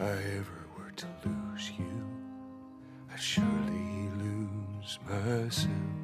I ever were to lose you, I'd surely lose myself.